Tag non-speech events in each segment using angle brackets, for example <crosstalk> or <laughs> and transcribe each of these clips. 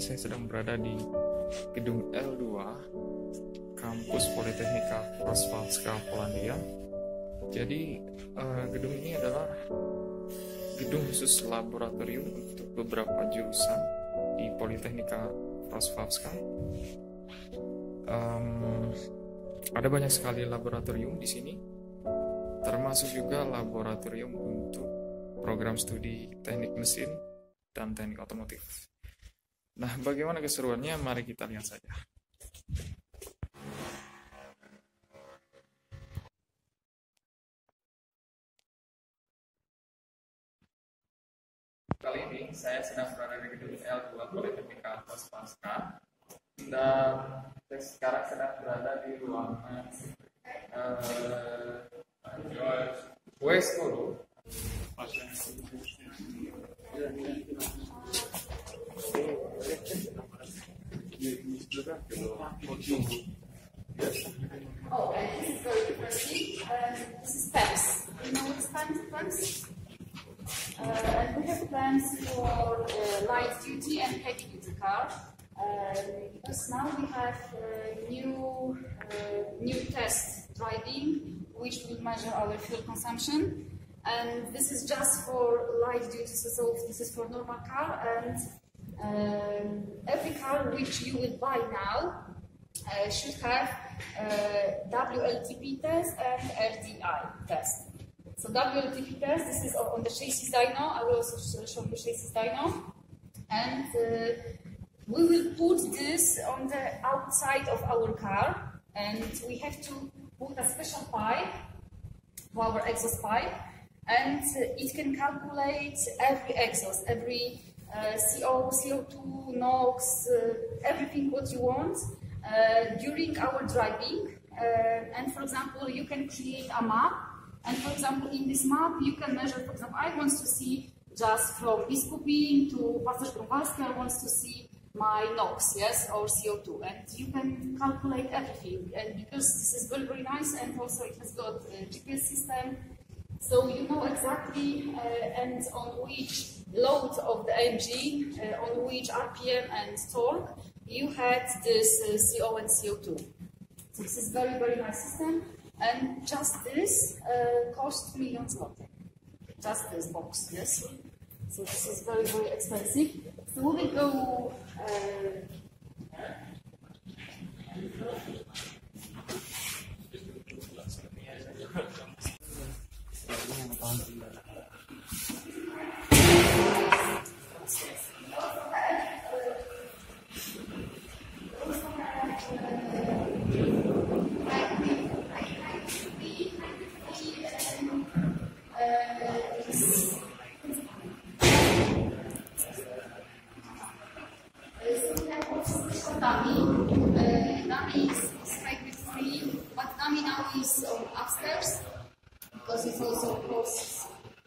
saya sedang berada di gedung L2 kampus Politeknika Wrocławska Polandia. Jadi uh, gedung ini adalah gedung khusus laboratorium untuk beberapa jurusan di Politeknika Wrocławska. Um, ada banyak sekali laboratorium di sini, termasuk juga laboratorium untuk program studi teknik mesin dan teknik otomotif. Nah, bagaimana keseruannya? Mari kita lihat saja. Kali ini saya sedang berada di gedung L2 Politeknika Pasca dan saya sekarang sedang berada di ruangan uh, W10 Oh, and this is very interesting. Uh, this is PEMS. You know what for PEMS? Uh, and we have plans for uh, light duty and heavy duty car. Uh, because now we have uh, new uh, new test driving, which will measure our fuel consumption. And this is just for light duty, so this is for normal car. And um, every car which you will buy now uh, should have uh, WLTP test and RDE test. So WLTP test, this is on the chassis dyno. I will also show you chassis dyno. And uh, we will put this on the outside of our car. And we have to put a special pipe, our exhaust pipe, and it can calculate every exhaust, every CO, CO2, NOx, uh, everything what you want uh, during our driving. Uh, and for example, you can create a map. And for example, in this map, you can measure, for example, I want to see just from Biskupin to Pasaż Grunwaldzki, I want to see my NOx, yes, or CO2. And you can calculate everything. And because this is very, very nice, and also it has got a GPS system, so you know exactly uh, and on which load of the engine, uh, on which RPM and torque, you had this uh, CO and CO2. So this is very, very nice system. And just this uh, cost millions zloty. Just this box, yes? So this is very, very expensive. So we will go uh,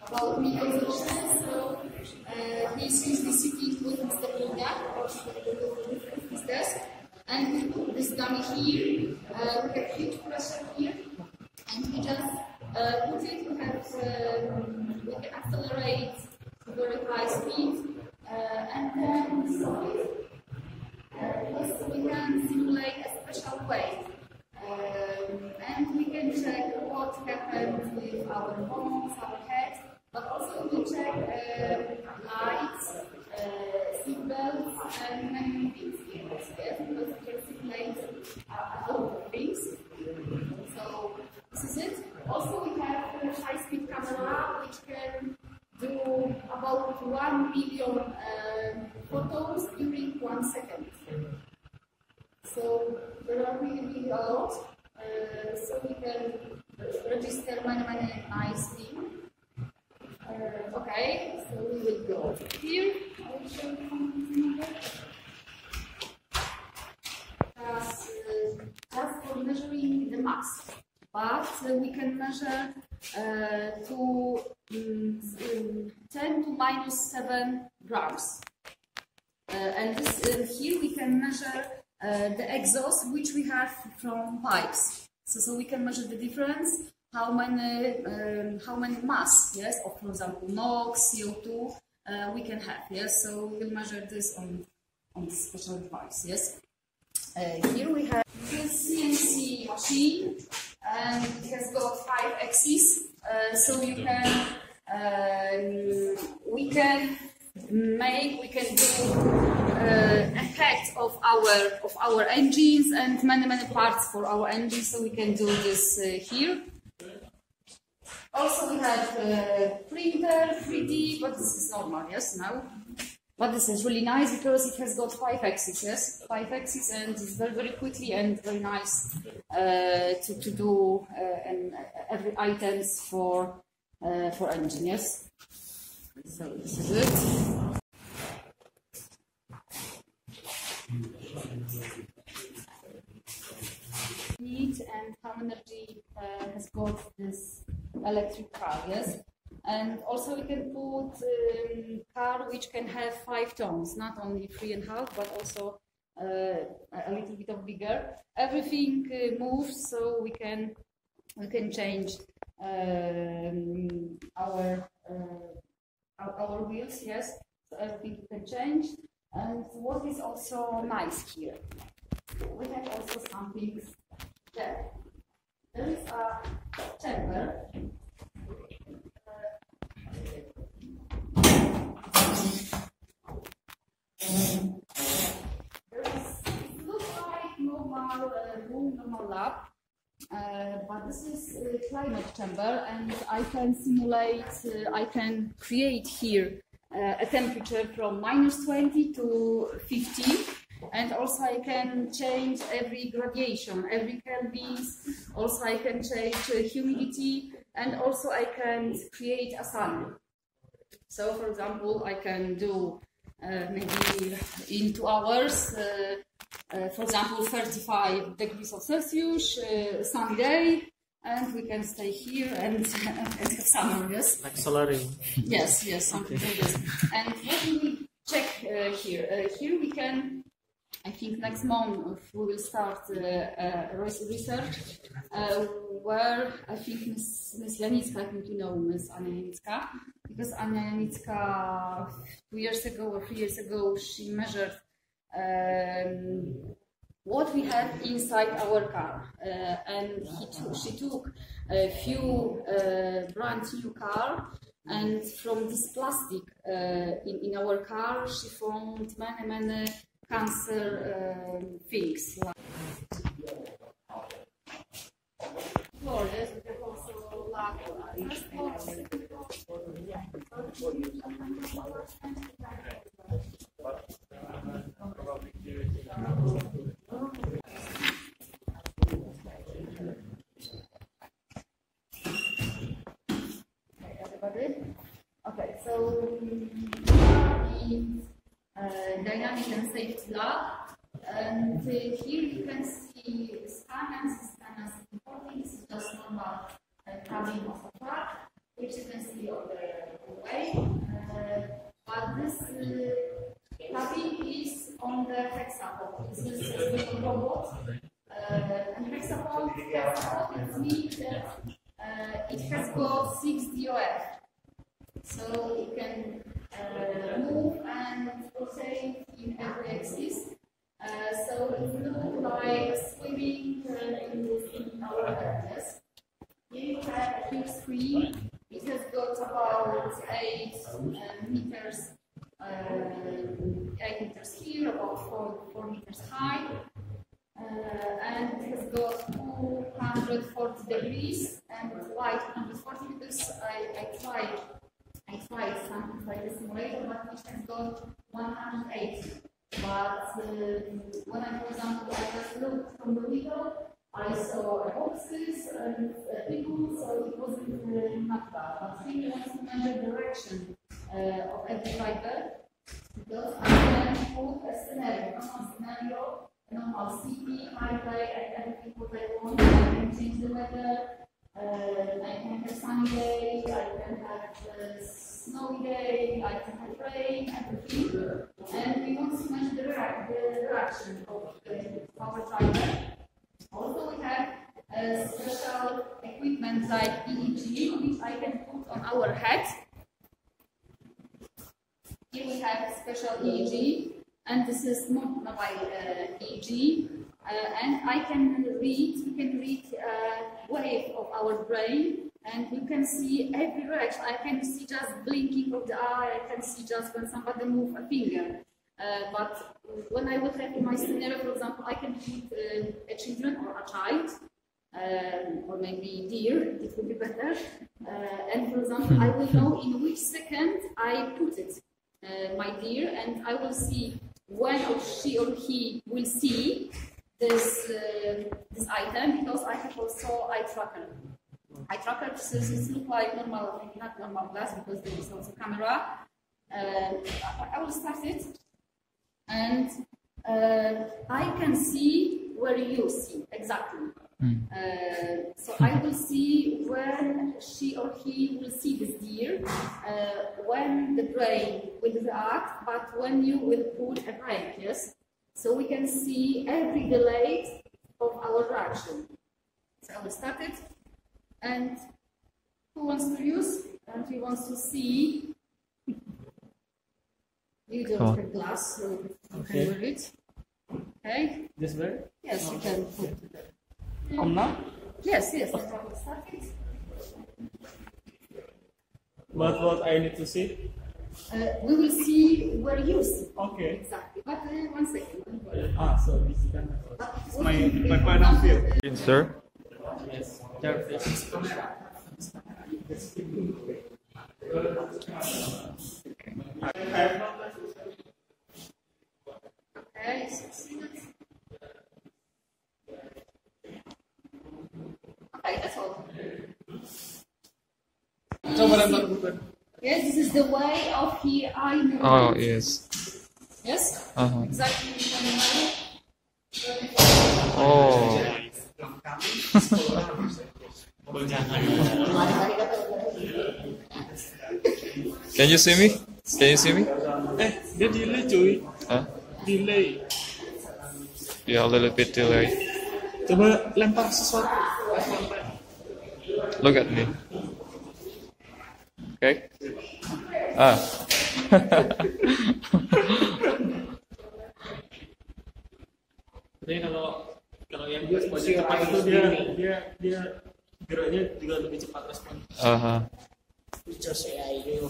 about dollars. So uh, he's usually sitting with Mr. Luga or his desk. And this dummy here, uh, we have huge pressure here, and we just uh, put it, we have, um, we can accelerate to very high speed, uh, and then so uh, we can simulate a special way. Um, and we can check what happened with our bones, our head, but also we check But we can measure to um, 10 to minus 7 grams. And this, here we can measure the exhaust which we have from pipes. So, so we can measure the difference how many um, how many mass, yes, of for example NOx, CO2 uh, we can have, yes. So we will measure this on on special device, yes. Uh, here we have this CNC machine, and it has got five axes, uh, so you can um, we can make we can do uh, effect of our of our engines and many many parts for our engines so we can do this uh, here. Also we have uh, printer 3d but this is normal yes now. But this is really nice because it has got five axes yes five axes and it's very very quickly and very nice uh, to, to do uh, and every items for uh, for engine yes. So this is it heat and how energy uh, has got this electric car, yes? And also we can put um, car which can have five tons, not only three and a half, but also uh, a little bit of bigger. Everything uh, moves, so we can we can change um, our, uh, our wheels, yes. So everything can change. And what is also nice here, we have also some things there. There is a chamber. It looks like normal uh, room, normal lab. Uh, but this is uh, climate chamber and I can simulate, uh, I can create here a temperature from minus 20 to 50 and also I can change every gradation, every Kelvins, also I can change uh, humidity. And also I can create a sun. So for example, I can do uh, maybe in two hours, uh, uh, for example, 35 degrees of Celsius, uh, sunny day, and we can stay here and, <laughs> and have summer, yes? Like solarium. Yes, yes, something like this. And what we will check uh, here? Uh, here we can, I think next month we will start uh, uh, research uh, where I think Ms. Ms. Janicka, I think you know Ms. Ania Janicka, because Ania Janicka two years ago or three years ago she measured um, what we have inside our car. Uh, and took, she took a few uh, brand new car and from this plastic uh, in, in our car she found many many cancer um, things. Flores, we have also everybody. Okay, so we are in uh, dynamic and safety lab, and uh, here you can see scanners. Scanners normal uh, cabin of a truck, which you can see on the way. Uh, but this uh, cabin is on the hexapod. This is a robot. Meters, uh, 8 meters here, about 4, 4 meters high. Uh, and it has got 240 degrees and light 140 because I, I tried I tried something like the simulator, but it has got 108. But um, when I, for example, I just looked from the window, I saw boxes and uh, people, so it wasn't uh, not bad. But really wants to measure direction uh, driver because I can put a scenario, normal scenario, normal city, highway, and everything what I want. I can change the weather. Uh, I can have sunny day, I can have uh, snowy day, I can have rain, everything. And we want to measure the, direction of the power driver. Also, we have a special equipment like EEG, which I can put on our head. Here we have a special EEG, and this is not mobile uh, EEG. Uh, and I can read, we can read uh, wave of our brain, and you can see every reaction. I can see just blinking of the eye, I can see just when somebody move a finger. Uh, but when I would have in my scenario, for example, I can read uh, a children or a child, um, or maybe deer, it would be better. Uh, and for example, I will know in which second I put it, uh, my deer, and I will see when or she or he will see this uh, this item because I have also eye tracker. Eye tracker this look like normal, not normal glass because there is also camera. Uh, I, I will start it, and uh, I can see where you see exactly. Uh, so I will see when she or he will see this deer, uh, when the brain will react, but when you will put a brake, yes? So we can see every delay of our reaction. So I will start it, and who wants to use? And who wants to see? You don't Oh. have glass, so you Okay. can read it. Okay? This way? Yes, you can put Om now? Yes, yes. I will start it. But what I need to see? Uh, we will see where you see. Okay. Exactly. But uh, one second. Ah, so this is kind of But my my if- point of. Sir? Yes. There is Okay, succeeded. Okay, that's all. Coba lempar bukan. Yes, this is the way of the eye movement. Oh, yes. Yes? Uh-huh. Exactly. Oh. Can you see me? Can you see me? Eh, dia delay cuy. Huh? Delay. Yeah, a little bit delay. Coba lempar sesuatu. Look at me. Okay. Ah. Jadi kalau kalau yang responsnya cepat itu dia dia dia geraknya juga lebih cepat respon. uh-huh. Just AI itu.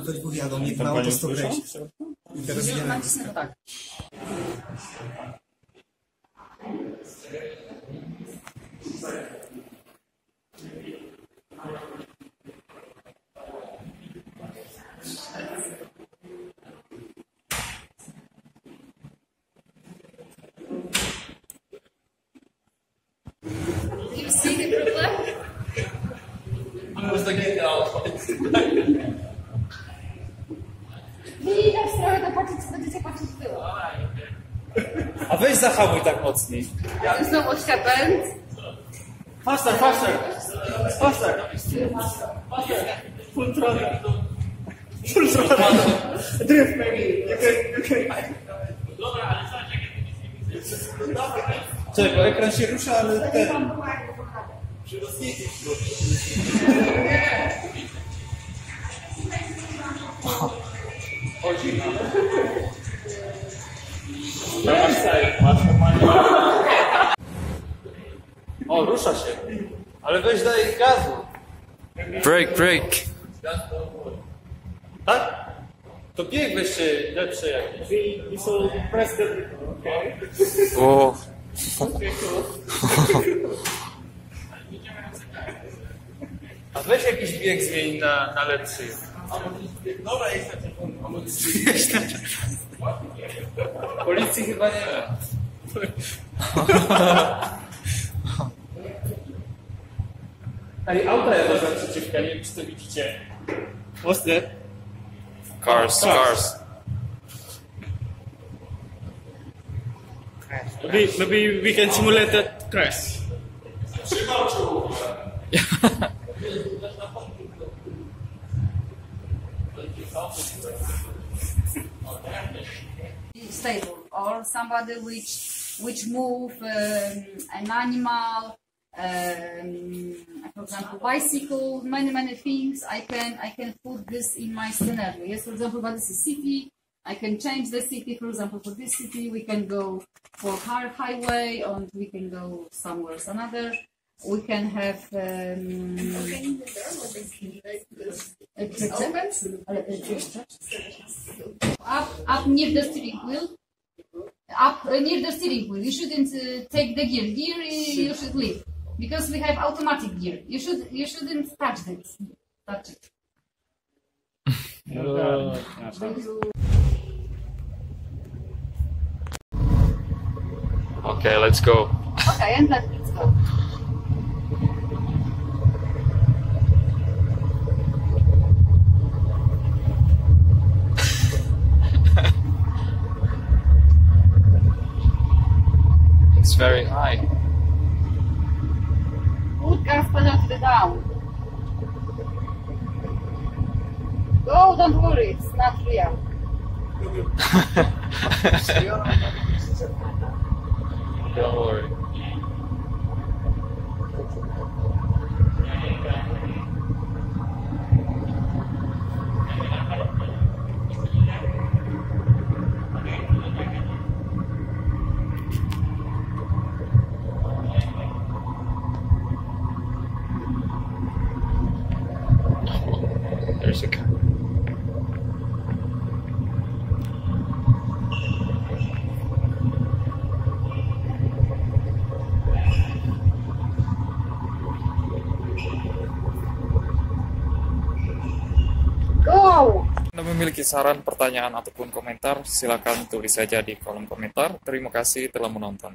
Tutaj powiadom, niech mało to 100 wejść. I teraz idzie na. You see the problem? I was looking at the. zahamuj tak mocniej. Ja... Znowu oświadczając. Faster, tak, faster! Tak. Faster! Tak. Faster! Full throttle. Full throttle. Drift maybe. You can, you can. Dobra, ale zobacz jak ja tu. Czekaj, bo ekran się rusza, ale ten... Nie! Chodzi na... O, rusza się. Ale weź daj gazu. Break, break. Tak? To bieg weźcie lepsze jakieś. We, press the... Okay. Oh. Cool. A weź jakiś bieg zmień na, na lepszy. Dobra, jest na telefon. Policji chyba nie ma. Ej, auta jadą naprzeciwka, nie wiem czy to widzicie. What's that? Cars, cars. Maybe maybe we can simulate that crash. <laughs> stable. Or somebody which which move um, an animal um, for example bicycle many many things. I can i can put this in my scenario. Yes for example but this is city i can change the city. For example for this city we can go for high highway and we can go somewhere else another. We can have um, up up near the steering wheel up uh, near the steering wheel you shouldn't uh, take the gear. Gear you should leave. Because we have automatic gear. You should you shouldn't touch it touch it. Okay, let's go. okay and let, let's go very high. put gas pedal to the down go don't worry it's not real <laughs> <laughs> Don't worry. Memiliki saran, pertanyaan, ataupun komentar, silakan tulis saja di kolom komentar. Terima kasih telah menonton.